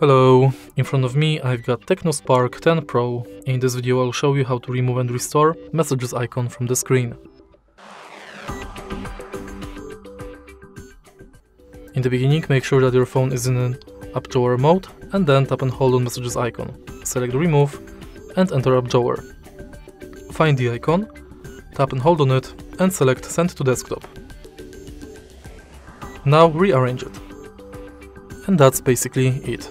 Hello, in front of me I've got TECNO Spark 10 Pro. In this video I'll show you how to remove and restore messages icon from the screen. In the beginning make sure that your phone is in an app drawer mode and then tap and hold on messages icon. Select remove and enter app drawer. Find the icon, tap and hold on it and select send to desktop. Now rearrange it. And that's basically it.